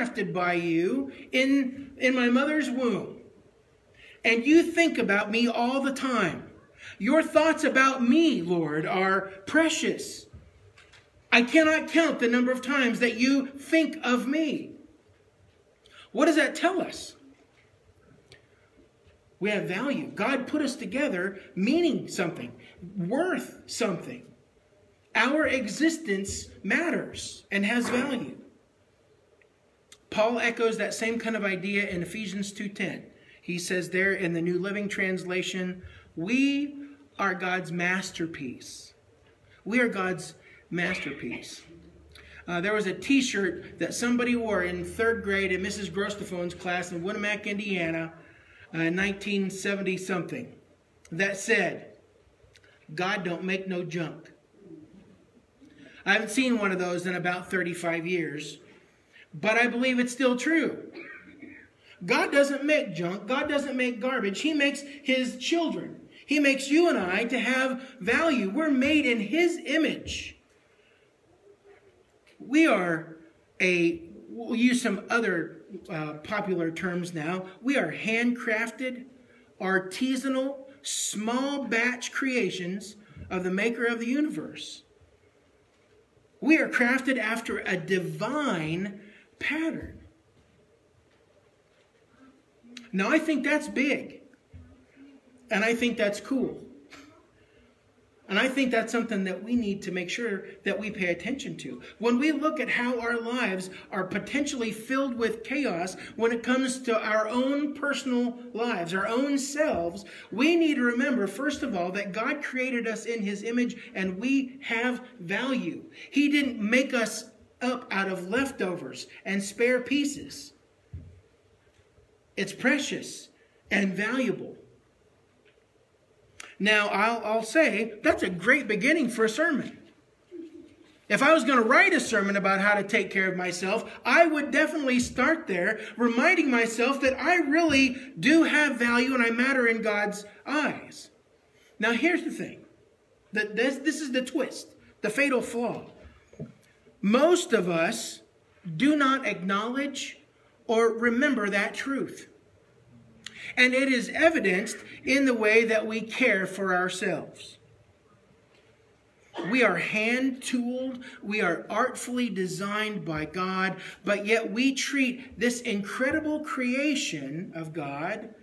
handcrafted by you in, in my mother's womb. And you think about me all the time. Your thoughts about me, Lord, are precious. I cannot count the number of times that you think of me. What does that tell us? We have value. God put us together meaning something, worth something. Our existence matters and has value. Paul echoes that same kind of idea in Ephesians 2:10. He says there in the New Living Translation, "We are God's masterpiece. We are God's masterpiece." Uh, there was a T-shirt that somebody wore in third grade in Mrs. Grostephone's class in Winamac, Indiana, uh, 1970 something, that said, "God don't make no junk." I haven't seen one of those in about 35 years, but I believe it's still true. God doesn't make junk. God doesn't make garbage. He makes his children. He makes you and I to have value. We're made in his image. We are a, we'll use some other uh, popular terms now. We are handcrafted, artisanal, small batch creations of the maker of the universe. We are crafted after a divine pattern. Now, I think that's big. And I think that's cool. And I think that's something that we need to make sure that we pay attention to. When we look at how our lives are potentially filled with chaos when it comes to our own personal lives, our own selves, we need to remember, first of all, that God created us in His image and we have value. He didn't make us up out of leftovers and spare pieces. It's precious and valuable. Now, I'll, I'll say that's a great beginning for a sermon. If I was going to write a sermon about how to take care of myself, I would definitely start there, reminding myself that I really do have value and I matter in God's eyes. Now, here's the thing that this, this is the twist, the fatal flaw. Most of us do not acknowledge or remember that truth. And it is evidenced in the way that we care for ourselves. We are hand tooled, we are artfully designed by God, but yet we treat this incredible creation of God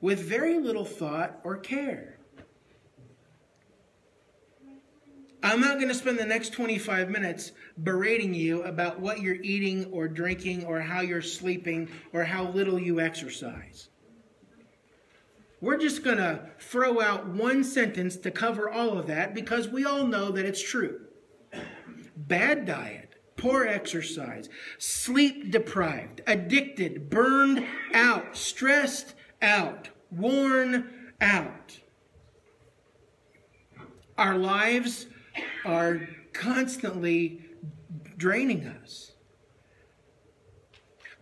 with very little thought or care. I'm not going to spend the next 25 minutes berating you about what you're eating or drinking or how you're sleeping or how little you exercise. We're just going to throw out one sentence to cover all of that because we all know that it's true. Bad diet, poor exercise, sleep deprived, addicted, burned out, stressed out, worn out. Our lives are constantly draining us.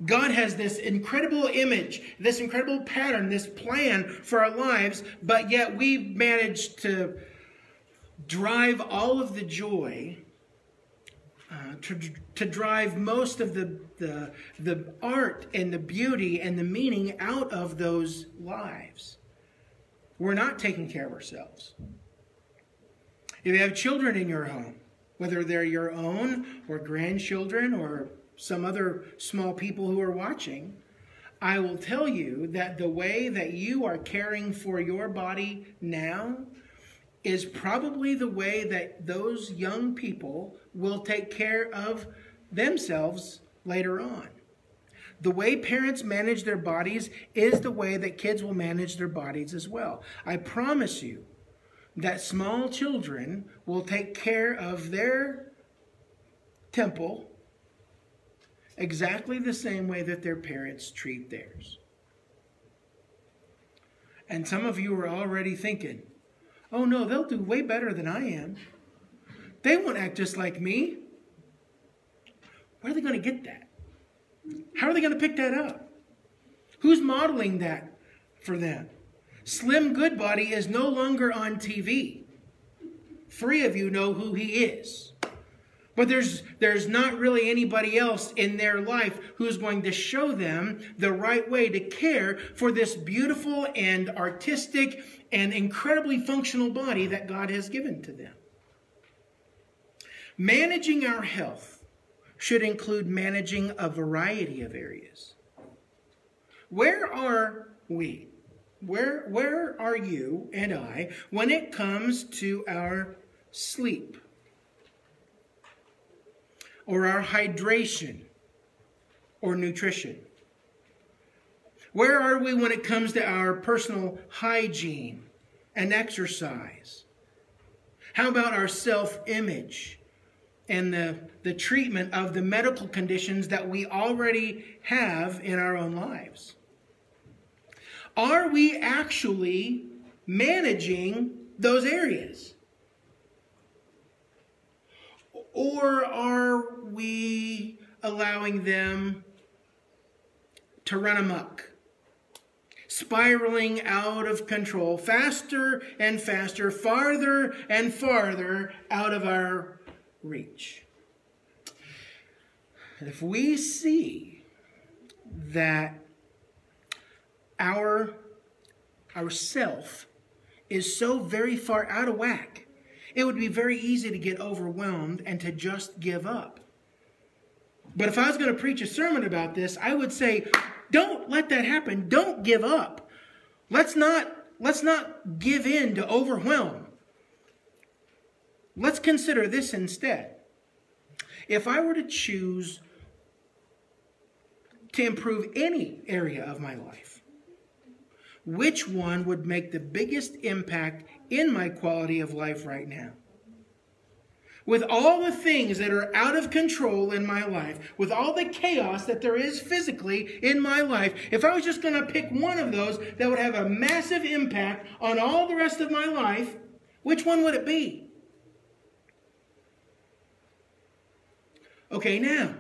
God has this incredible image, this incredible pattern, this plan for our lives, but yet we've managed to drive all of the joy, uh, to, to drive most of the, the, the art and the beauty and the meaning out of those lives. We're not taking care of ourselves. If you have children in your home, whether they're your own or grandchildren or some other small people who are watching, I will tell you that the way that you are caring for your body now is probably the way that those young people will take care of themselves later on. The way parents manage their bodies is the way that kids will manage their bodies as well. I promise you that small children will take care of their temple exactly the same way that their parents treat theirs. And some of you are already thinking, oh no, they'll do way better than I am. They won't act just like me. Where are they going to get that? How are they going to pick that up? Who's modeling that for them? Slim Goodbody is no longer on TV. Three of you know who he is. But there's, there's not really anybody else in their life who's going to show them the right way to care for this beautiful and artistic and incredibly functional body that God has given to them. Managing our health should include managing a variety of areas. Where are we? Where, where are you and I when it comes to our sleep? or our hydration or nutrition? Where are we when it comes to our personal hygiene and exercise? How about our self image and the, the treatment of the medical conditions that we already have in our own lives? Are we actually managing those areas? Or are we allowing them to run amok? Spiraling out of control, faster and faster, farther and farther out of our reach. If we see that our, our self is so very far out of whack it would be very easy to get overwhelmed and to just give up. But if I was going to preach a sermon about this, I would say, don't let that happen. Don't give up. Let's not, let's not give in to overwhelm. Let's consider this instead. If I were to choose to improve any area of my life, which one would make the biggest impact in my quality of life right now. With all the things that are out of control in my life, with all the chaos that there is physically in my life, if I was just going to pick one of those that would have a massive impact on all the rest of my life, which one would it be? Okay, now,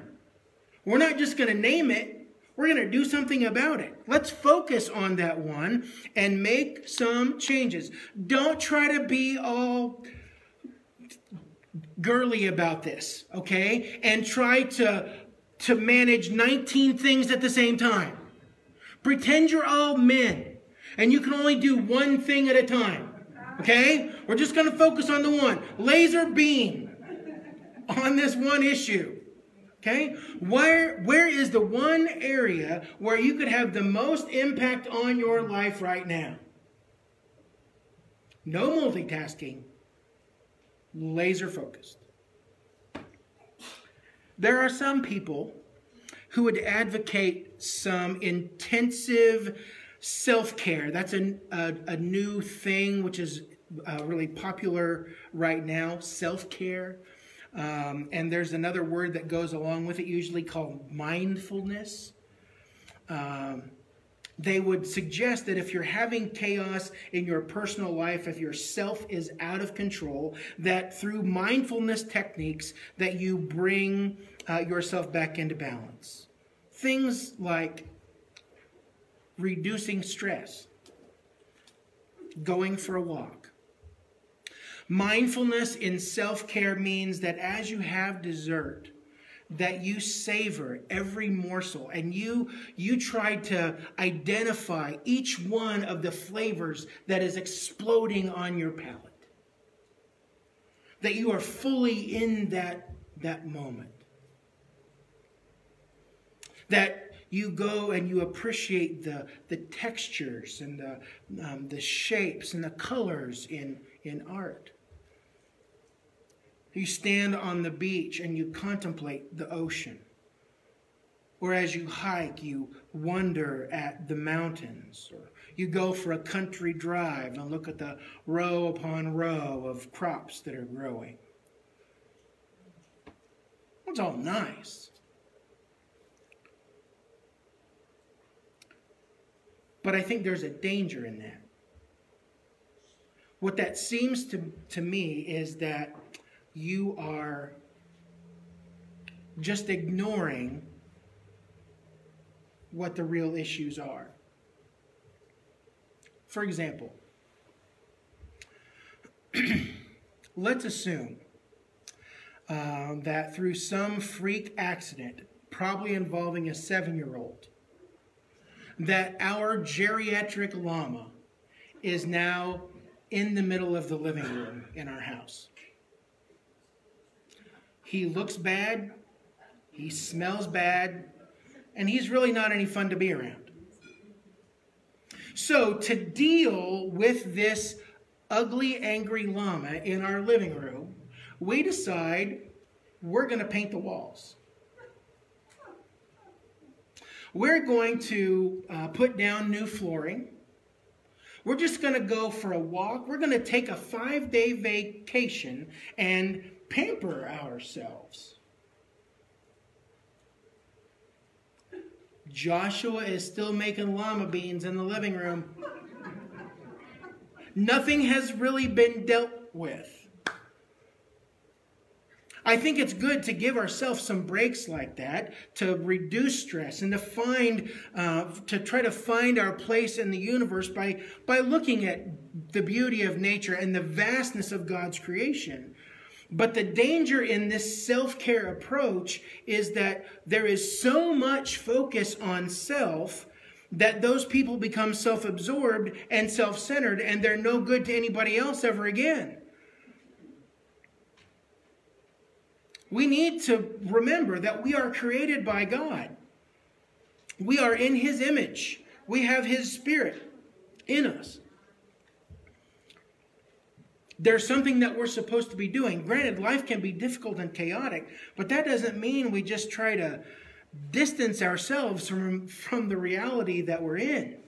we're not just going to name it, we're going to do something about it. Let's focus on that one and make some changes. Don't try to be all girly about this, okay? And try to, to manage 19 things at the same time. Pretend you're all men and you can only do one thing at a time, okay? We're just going to focus on the one. Laser beam on this one issue. Okay? Where, where is the one area where you could have the most impact on your life right now? No multitasking, laser focused. There are some people who would advocate some intensive self care. That's a, a, a, new thing which is uh, really popular right now self care. Um, and there's another word that goes along with it, usually called mindfulness. Um, they would suggest that if you're having chaos in your personal life, if your self is out of control, that through mindfulness techniques that you bring uh, yourself back into balance. Things like reducing stress, going for a walk, Mindfulness in self care means that as you have dessert, that you savor every morsel. And you you try to identify each one of the flavors that is exploding on your palate. That you are fully in that that moment. That you go and you appreciate the the textures and the um, the shapes and the colors in in art you stand on the beach and you contemplate the ocean. Or as you hike, you wonder at the mountains. Or you go for a country drive and look at the row upon row of crops that are growing. It's all nice. But I think there's a danger in that. What that seems to, to me is that you are just ignoring what the real issues are. For example, let's assume uh, that through some freak accident, probably involving a seven year old, that our geriatric llama is now in the middle of the living room in our house. He looks bad, he smells bad, and he's really not any fun to be around. So, to deal with this ugly, angry llama in our living room, we decide we're going to paint the walls. We're going to uh, put down new flooring. We're just going to go for a walk. We're going to take a five day vacation and pamper ourselves. Joshua is still making llama beans in the living room. Nothing has really been dealt with. I think it's good to give ourselves some breaks like that to reduce stress and to find, uh, to try to find our place in the universe by, by looking at the beauty of nature and the vastness of God's creation. But the danger in this self care approach is that there is so much focus on self that those people become self absorbed and self centered and they're no good to anybody else ever again. We need to remember that we are created by God. We are in His image. We have His Spirit in us. There's something that we're supposed to be doing. Granted, life can be difficult and chaotic, but that doesn't mean we just try to distance ourselves from, from the reality that we're in.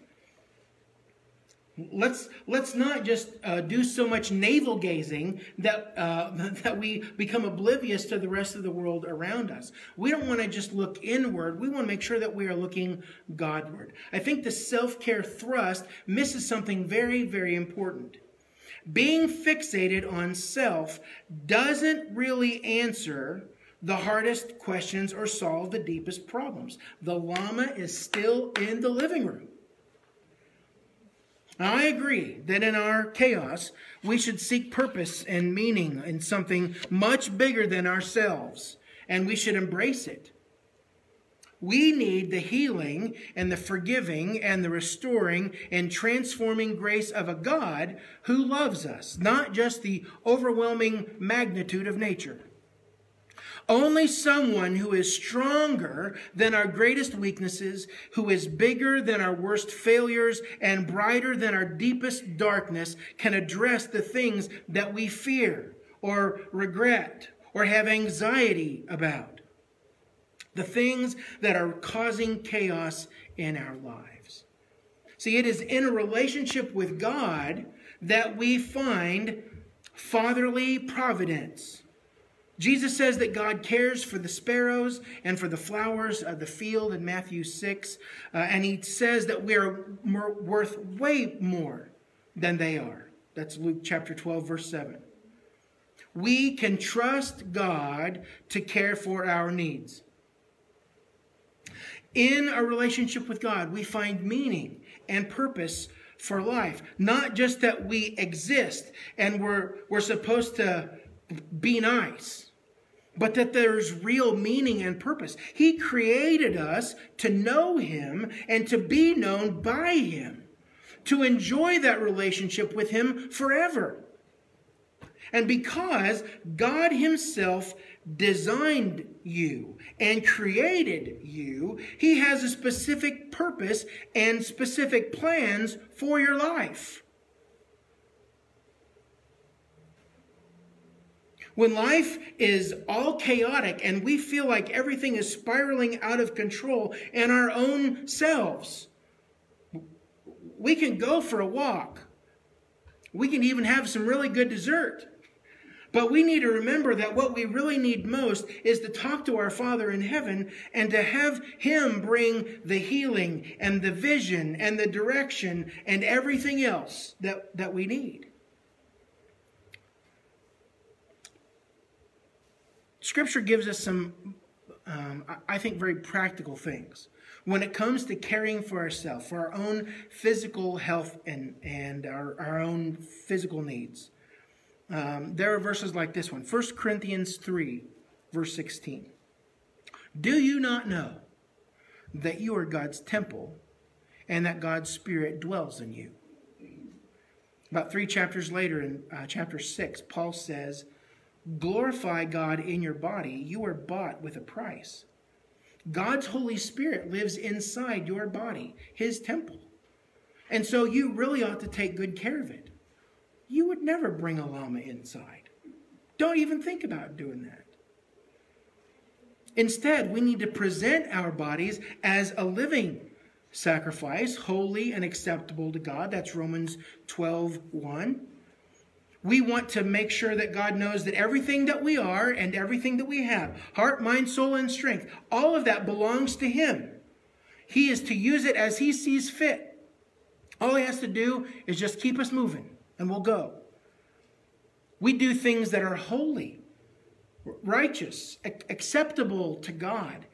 Let's let's not just uh, do so much navel gazing that uh, that we become oblivious to the rest of the world around us. We don't want to just look inward. We want to make sure that we are looking Godward. I think the self care thrust misses something very very important. Being fixated on self doesn't really answer the hardest questions or solve the deepest problems. The llama is still in the living room. I agree that in our chaos, we should seek purpose and meaning in something much bigger than ourselves, and we should embrace it. We need the healing and the forgiving and the restoring and transforming grace of a God who loves us, not just the overwhelming magnitude of nature. Only someone who is stronger than our greatest weaknesses, who is bigger than our worst failures, and brighter than our deepest darkness can address the things that we fear or regret or have anxiety about. The things that are causing chaos in our lives. See, it is in a relationship with God that we find fatherly providence Jesus says that God cares for the sparrows and for the flowers of the field in Matthew 6. Uh, and he says that we are more, worth way more than they are. That's Luke chapter 12, verse 7. We can trust God to care for our needs. In a relationship with God, we find meaning and purpose for life. Not just that we exist and we're, we're supposed to be nice but that there's real meaning and purpose. He created us to know Him and to be known by Him, to enjoy that relationship with Him forever. And because God Himself designed you and created you, He has a specific purpose and specific plans for your life. When life is all chaotic and we feel like everything is spiraling out of control in our own selves, we can go for a walk. We can even have some really good dessert. But we need to remember that what we really need most is to talk to our Father in heaven and to have Him bring the healing and the vision and the direction and everything else that, that we need. Scripture gives us some, um, I think, very practical things when it comes to caring for ourselves, for our own physical health and, and our, our own physical needs. Um, there are verses like this one 1 Corinthians 3, verse 16. Do you not know that you are God's temple and that God's Spirit dwells in you? About three chapters later, in uh, chapter 6, Paul says, Glorify God in your body. You are bought with a price. God's Holy Spirit lives inside your body, his temple. And so you really ought to take good care of it. You would never bring a llama inside. Don't even think about doing that. Instead, we need to present our bodies as a living sacrifice, holy and acceptable to God. That's Romans 12 1. We want to make sure that God knows that everything that we are and everything that we have, heart, mind, soul, and strength, all of that belongs to Him. He is to use it as He sees fit. All He has to do is just keep us moving, and we'll go. We do things that are holy, righteous, acceptable to God.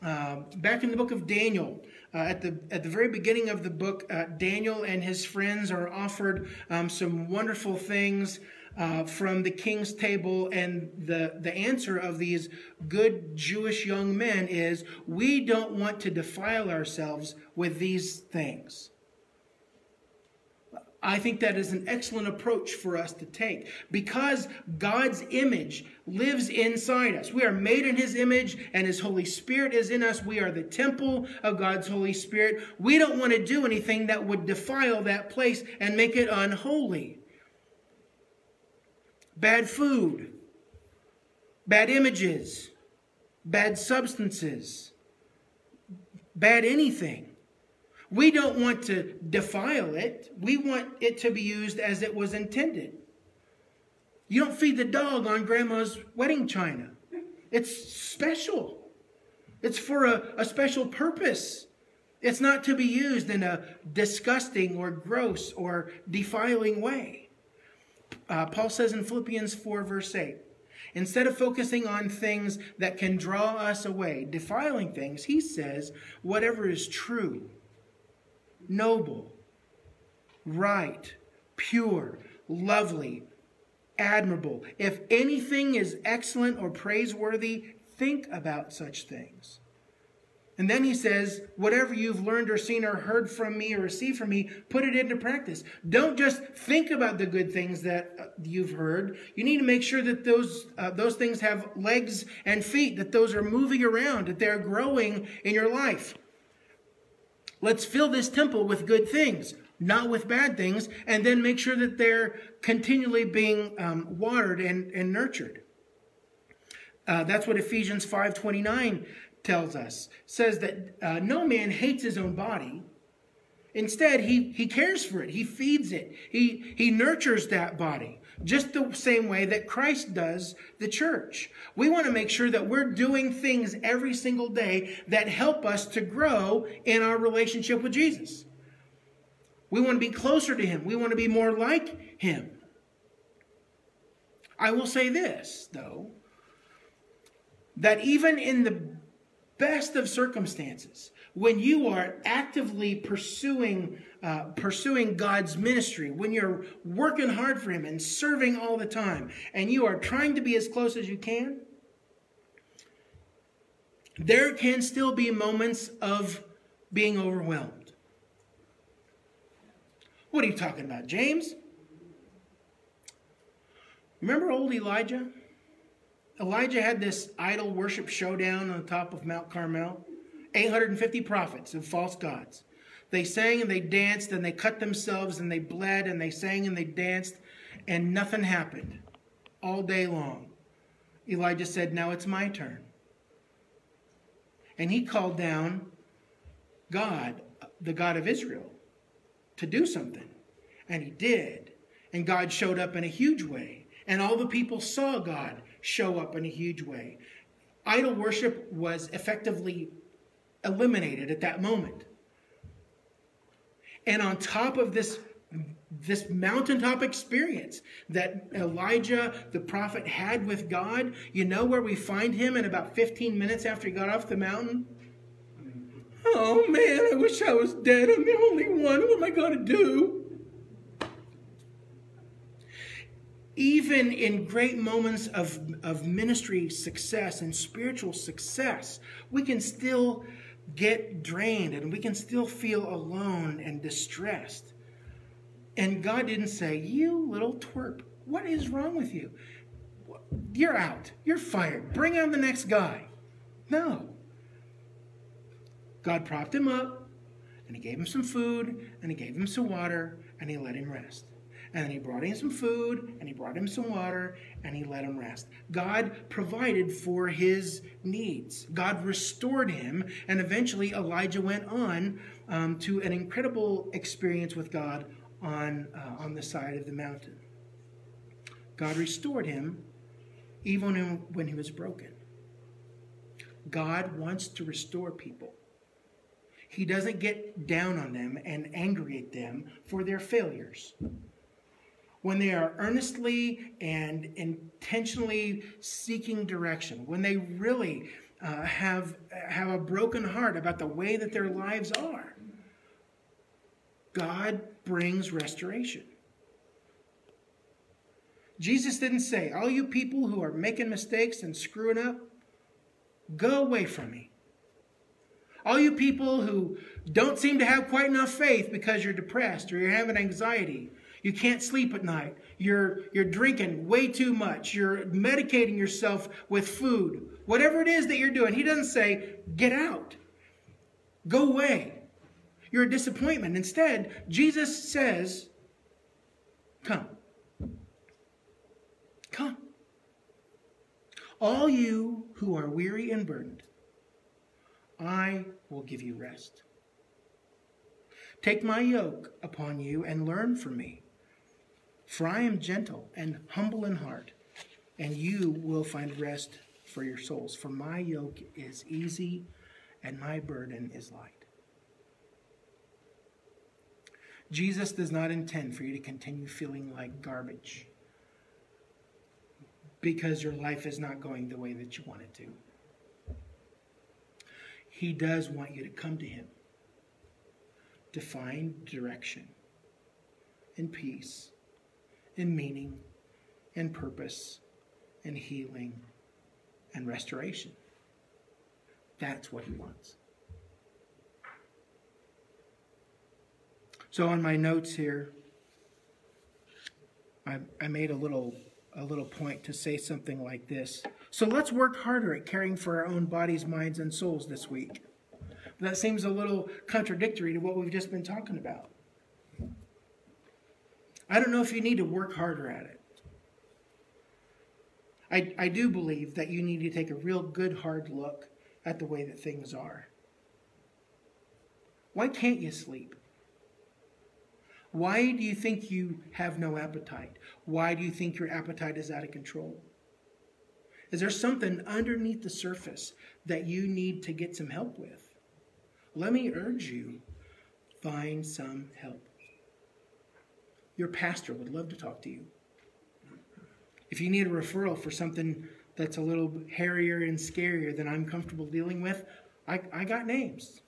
Uh, back in the book of Daniel, uh, at the at the very beginning of the book, uh, Daniel and his friends are offered um, some wonderful things uh, from the king's table, and the the answer of these good Jewish young men is, "We don't want to defile ourselves with these things." I think that is an excellent approach for us to take because God's image lives inside us. We are made in His image and His Holy Spirit is in us. We are the temple of God's Holy Spirit. We don't want to do anything that would defile that place and make it unholy. Bad food, bad images, bad substances, bad anything we don't want to defile it. We want it to be used as it was intended. You don't feed the dog on grandma's wedding china. It's special. It's for a, a special purpose. It's not to be used in a disgusting or gross or defiling way. Uh, Paul says in Philippians 4, verse 8, instead of focusing on things that can draw us away, defiling things, he says, whatever is true, noble, right, pure, lovely, admirable. If anything is excellent or praiseworthy, think about such things. And then he says, whatever you've learned or seen or heard from me or received from me, put it into practice. Don't just think about the good things that uh, you've heard. You need to make sure that those, uh, those things have legs and feet, that those are moving around, that they're growing in your life. Let's fill this temple with good things, not with bad things, and then make sure that they're continually being um, watered and, and nurtured. Uh, that's what Ephesians 5.29 tells us. Says that uh, no man hates his own body. Instead, he, he cares for it. He feeds it. He, he nurtures that body just the same way that Christ does the church. We want to make sure that we're doing things every single day that help us to grow in our relationship with Jesus. We want to be closer to Him. We want to be more like Him. I will say this, though, that even in the best of circumstances, when you are actively pursuing uh, pursuing God's ministry, when you're working hard for Him and serving all the time, and you are trying to be as close as you can, there can still be moments of being overwhelmed. What are you talking about, James? Remember old Elijah? Elijah had this idol worship showdown on the top of Mount Carmel. 850 prophets of false gods. They sang and they danced and they cut themselves and they bled and they sang and they danced and nothing happened all day long. Elijah said, Now it's my turn. And he called down God, the God of Israel, to do something. And he did. And God showed up in a huge way. And all the people saw God show up in a huge way. Idol worship was effectively eliminated at that moment. And on top of this, this mountaintop experience that Elijah, the prophet, had with God, you know where we find him in about 15 minutes after he got off the mountain? Oh man, I wish I was dead. I'm the only one. What am I going to do? even in great moments of, of ministry success and spiritual success, we can still get drained and we can still feel alone and distressed. And God didn't say, You little twerp, what is wrong with you? You're out. You're fired. Bring on the next guy. No. God propped him up and he gave him some food and he gave him some water and he let him rest. And then he brought him some food and he brought him some water and he let him rest. God provided for his needs. God restored him. And eventually Elijah went on um, to an incredible experience with God on, uh, on the side of the mountain. God restored him even when he was broken. God wants to restore people. He doesn't get down on them and angry at them for their failures when they are earnestly and intentionally seeking direction, when they really uh, have, have a broken heart about the way that their lives are, God brings restoration. Jesus didn't say, All you people who are making mistakes and screwing up, go away from me. All you people who don't seem to have quite enough faith because you're depressed or you're having anxiety, you can't sleep at night. You're, you're drinking way too much. You're medicating yourself with food. Whatever it is that you're doing, he doesn't say, get out. Go away. You're a disappointment. Instead, Jesus says, come. Come. All you who are weary and burdened, I will give you rest. Take my yoke upon you and learn from me for I am gentle and humble in heart, and you will find rest for your souls. For my yoke is easy and my burden is light. Jesus does not intend for you to continue feeling like garbage because your life is not going the way that you want it to. He does want you to come to Him to find direction and peace and meaning and purpose and healing and restoration. That's what he wants. So on my notes here, I, I made a little a little point to say something like this. So let's work harder at caring for our own bodies, minds, and souls this week. That seems a little contradictory to what we've just been talking about. I don't know if you need to work harder at it. I, I do believe that you need to take a real good hard look at the way that things are. Why can't you sleep? Why do you think you have no appetite? Why do you think your appetite is out of control? Is there something underneath the surface that you need to get some help with? Let me urge you find some help. Your pastor would love to talk to you. If you need a referral for something that's a little hairier and scarier than I'm comfortable dealing with, I, I got names.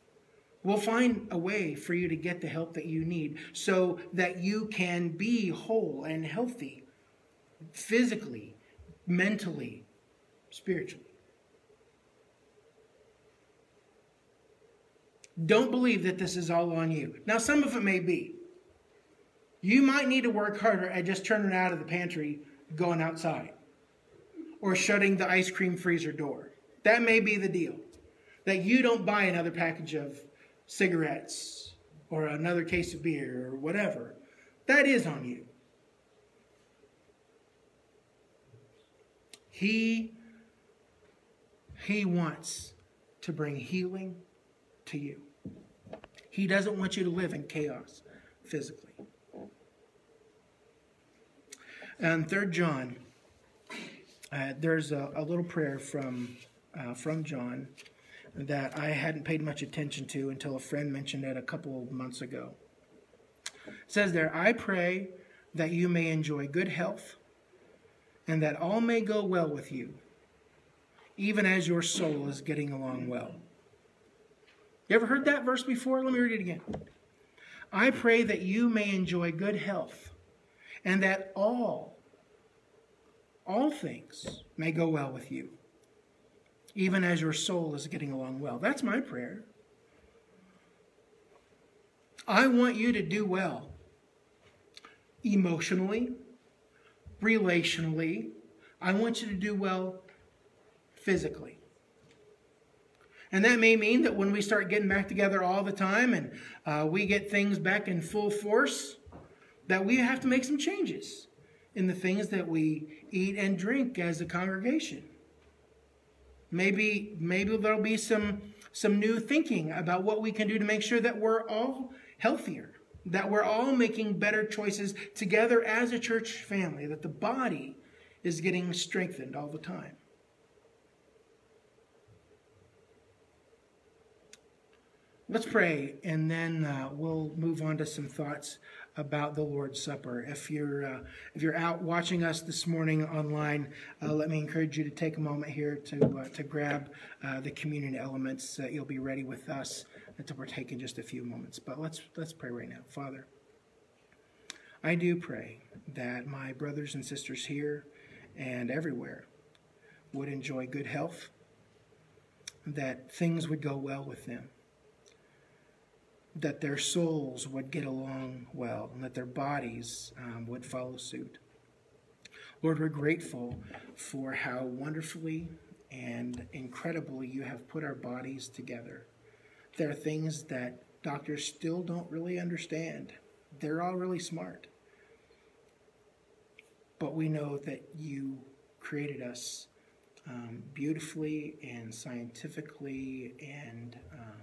We'll find a way for you to get the help that you need so that you can be whole and healthy physically, mentally, spiritually. Don't believe that this is all on you. Now, some of it may be. You might need to work harder at just turning out of the pantry, going outside, or shutting the ice cream freezer door. That may be the deal. That you don't buy another package of cigarettes or another case of beer or whatever. That is on you. He, he wants to bring healing to you. He doesn't want you to live in chaos physically. And Third John, uh, there's a, a, little prayer from uh, from John that I hadn't paid much attention to until a friend mentioned it a couple of months ago. It says there, I pray that you may enjoy good health and that all may go well with you, even as your soul is getting along well. You ever heard that verse before? Let me read it again. I pray that you may enjoy good health and that all all things may go well with you, even as your soul is getting along well. That's my prayer. I want you to do well emotionally, relationally. I want you to do well physically. And that may mean that when we start getting back together all the time and uh, we get things back in full force, that we have to make some changes in the things that we eat and drink as a congregation. Maybe, maybe there'll be some, some new thinking about what we can do to make sure that we're all healthier, that we're all making better choices together as a church family, that the body is getting strengthened all the time. Let's pray, and then uh, we'll move on to some thoughts about the Lord's Supper. If you're uh, if you're out watching us this morning online, uh, let me encourage you to take a moment here to uh, to grab uh, the communion elements. you'll be ready with us to partake in just a few moments. But let's let's pray right now, Father. I do pray that my brothers and sisters here and everywhere would enjoy good health, that things would go well with them that their souls would get along well and that their bodies um, would follow suit. Lord, we're grateful for how wonderfully and incredibly you have put our bodies together. There are things that doctors still don't really understand. They're all really smart. But we know that you created us um, beautifully and scientifically and um,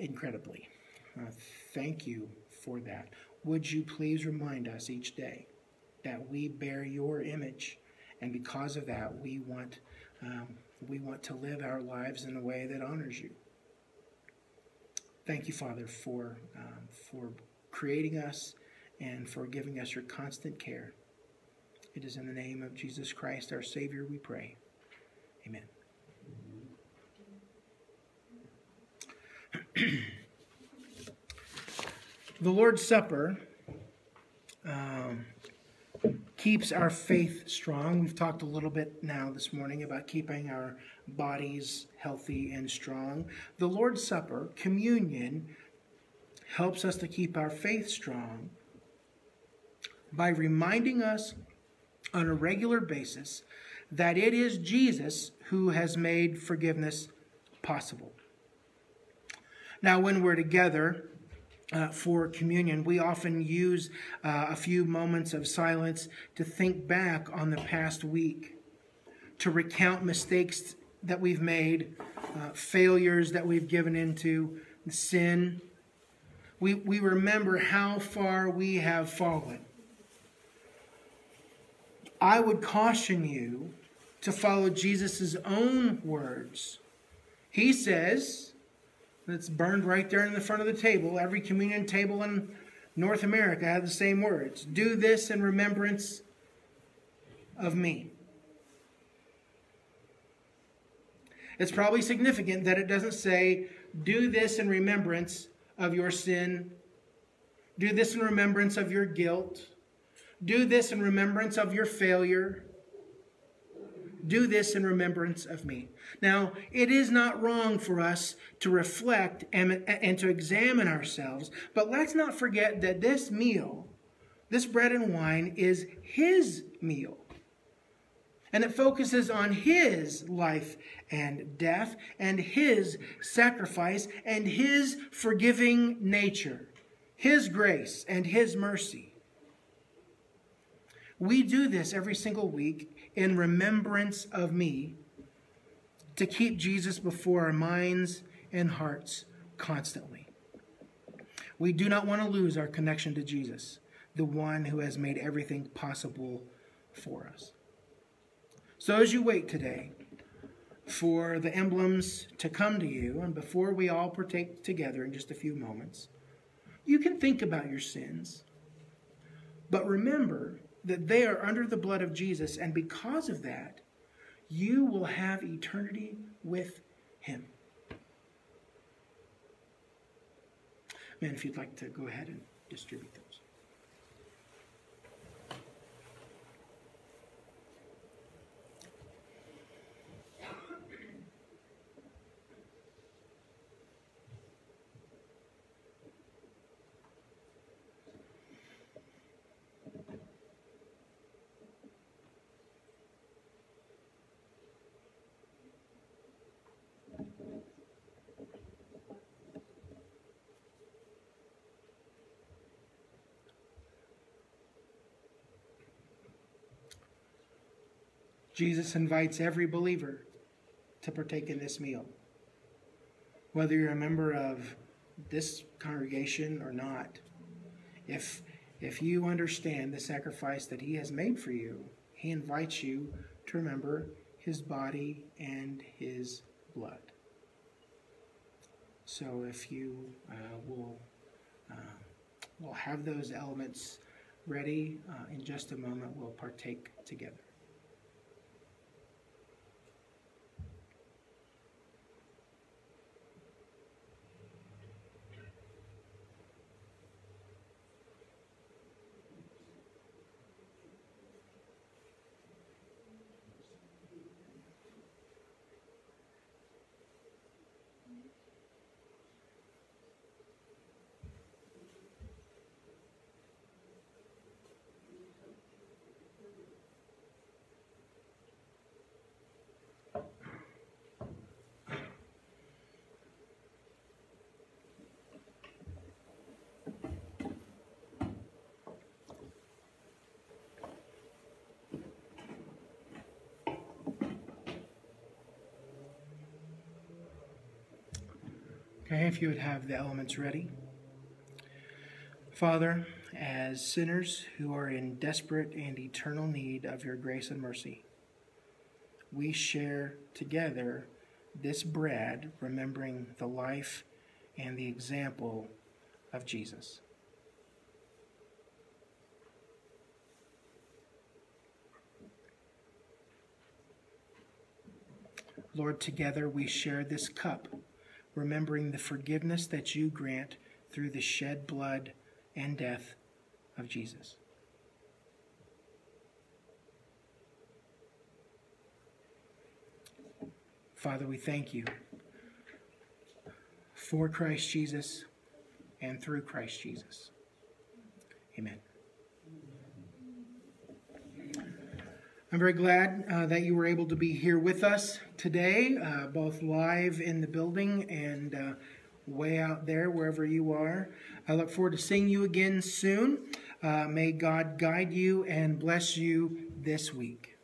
incredibly. Uh, thank you for that. Would you please remind us each day that we bear your image, and because of that, we want um, we want to live our lives in a way that honors you. Thank you, Father, for um, for creating us and for giving us your constant care. It is in the name of Jesus Christ, our Savior, we pray. Amen. The Lord's Supper um, keeps our faith strong. We've talked a little bit now this morning about keeping our bodies healthy and strong. The Lord's Supper, communion, helps us to keep our faith strong by reminding us on a regular basis that it is Jesus who has made forgiveness possible. Now, when we're together uh, for communion, we often use uh, a few moments of silence to think back on the past week, to recount mistakes that we've made, uh, failures that we've given into, sin. We, we remember how far we have fallen. I would caution you to follow Jesus' own words. He says, that's burned right there in the front of the table. Every communion table in North America had the same words Do this in remembrance of me. It's probably significant that it doesn't say, Do this in remembrance of your sin. Do this in remembrance of your guilt. Do this in remembrance of your failure do this in remembrance of me. Now, it is not wrong for us to reflect and, and to examine ourselves, but let's not forget that this meal, this bread and wine, is his meal. And it focuses on his life and death and his sacrifice and his forgiving nature, his grace and his mercy. We do this every single week in remembrance of me to keep Jesus before our minds and hearts constantly. We do not want to lose our connection to Jesus, the one who has made everything possible for us. So as you wait today for the emblems to come to you, and before we all partake together in just a few moments, you can think about your sins. But remember that they are under the blood of Jesus, and because of that, you will have eternity with Him. Man, if you'd like to go ahead and distribute those. Jesus invites every believer to partake in this meal. Whether you're a member of this congregation or not, if, if you understand the sacrifice that He has made for you, He invites you to remember His body and His blood. So if you uh, will, uh, will have those elements ready uh, in just a moment, we'll partake together. Okay, if you would have the elements ready. Father, as sinners who are in desperate and eternal need of your grace and mercy, we share together this bread, remembering the life and the example of Jesus. Lord, together we share this cup remembering the forgiveness that you grant through the shed blood and death of Jesus. Father, we thank you for Christ Jesus and through Christ Jesus. Amen. I'm very glad uh, that you were able to be here with us today, uh, both live in the building and uh, way out there, wherever you are. I look forward to seeing you again soon. Uh, may God guide you and bless you this week.